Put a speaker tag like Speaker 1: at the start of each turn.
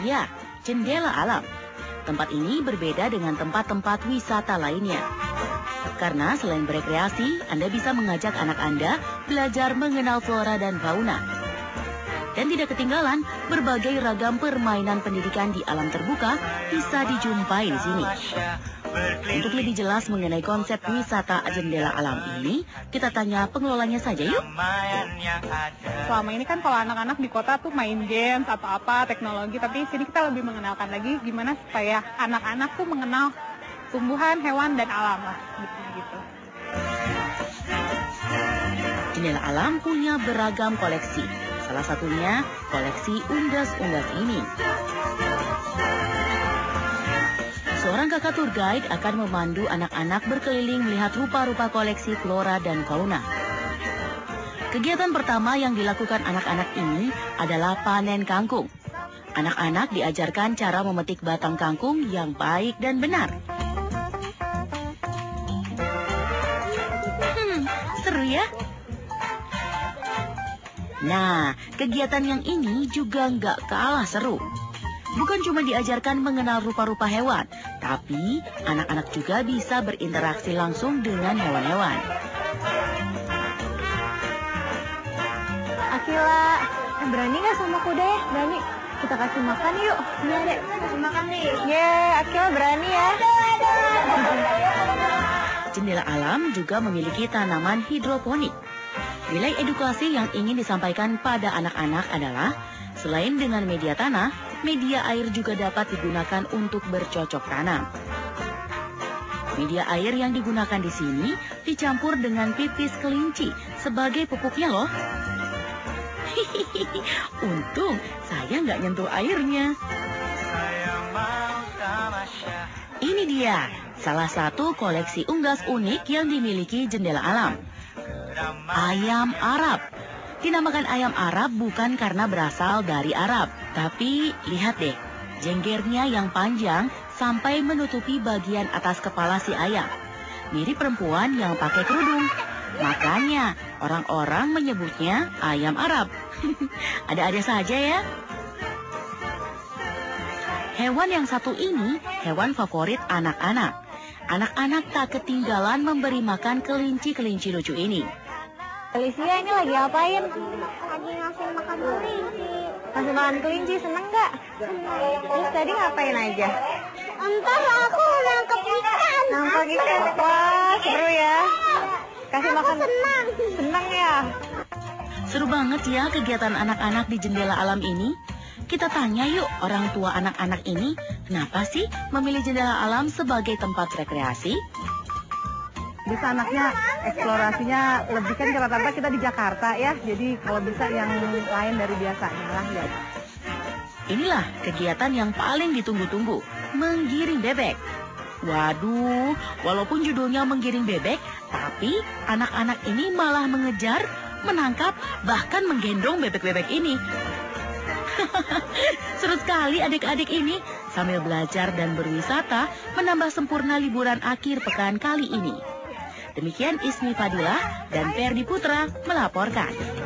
Speaker 1: Ya, jendela alam. Tempat ini berbeda dengan tempat-tempat wisata lainnya. Karena selain berekreasi, Anda bisa mengajak anak Anda belajar mengenal flora dan fauna. Dan tidak ketinggalan, berbagai ragam permainan pendidikan di alam terbuka bisa dijumpai di sini. Untuk lebih jelas mengenai konsep wisata jendela alam ini, kita tanya pengelolanya saja yuk.
Speaker 2: Selama ini kan kalau anak-anak di kota tuh main games atau apa, teknologi, tapi sini kita lebih mengenalkan lagi gimana supaya anak-anak tuh mengenal tumbuhan, hewan, dan alam lah. Gitu.
Speaker 1: Jendela alam punya beragam koleksi. Salah satunya koleksi unggas-unggas ini. Seorang kakak tour guide akan memandu anak-anak berkeliling melihat rupa-rupa koleksi flora dan fauna. Kegiatan pertama yang dilakukan anak-anak ini adalah panen kangkung. Anak-anak diajarkan cara memetik batang kangkung yang baik dan benar. Hmm, seru ya? Nah, kegiatan yang ini juga nggak kalah seru. Bukan cuma diajarkan mengenal rupa-rupa hewan, tapi anak-anak juga bisa berinteraksi langsung dengan hewan-hewan.
Speaker 2: Akila, berani nggak sama kuda ya? Berani. Kita kasih makan yuk. Iya dek, kasih makan nih. Ye, Akila berani ya.
Speaker 1: Jendela alam juga memiliki tanaman hidroponik. Nilai edukasi yang ingin disampaikan pada anak-anak adalah selain dengan media tanah, media air juga dapat digunakan untuk bercocok tanam. Media air yang digunakan di sini dicampur dengan pipis kelinci sebagai pupuknya loh. Untung saya nggak nyentuh airnya. Ini dia, salah satu koleksi unggas unik yang dimiliki jendela alam. Ayam Arab. Dinamakan ayam Arab bukan karena berasal dari Arab, tapi lihat deh, jenggernya yang panjang sampai menutupi bagian atas kepala si ayam. Mirip perempuan yang pakai kerudung. Makanya orang-orang menyebutnya ayam Arab. Ada-ada saja ya. Hewan yang satu ini hewan favorit anak-anak. Anak-anak tak ketinggalan memberi makan kelinci-kelinci lucu ini.
Speaker 2: Alicia ini lagi apain?
Speaker 3: Lagi ngasih makan kelinci.
Speaker 2: Kasih makan kelinci, seneng nggak? Terus tadi ngapain aja?
Speaker 3: Entar aku nangkep ikan.
Speaker 2: Nangkep ikan. Wah, seru ya. Kasih
Speaker 3: Aku
Speaker 2: makan.
Speaker 3: senang.
Speaker 2: Seneng ya?
Speaker 1: Seru banget ya kegiatan anak-anak di jendela alam ini. Kita tanya yuk orang tua anak-anak ini, kenapa sih memilih jendela alam sebagai tempat rekreasi?
Speaker 2: Bisa anaknya eksplorasinya lebih kan rata-rata kita di Jakarta ya. Jadi kalau bisa yang lain dari biasanya lah ya.
Speaker 1: Inilah kegiatan yang paling ditunggu-tunggu, menggiring bebek. Waduh, walaupun judulnya menggiring bebek, tapi anak-anak ini malah mengejar, menangkap, bahkan menggendong bebek-bebek ini. Seru sekali adik-adik ini sambil belajar dan berwisata menambah sempurna liburan akhir pekan kali ini. Demikian Ismi Fadilah dan Ferdi Putra melaporkan.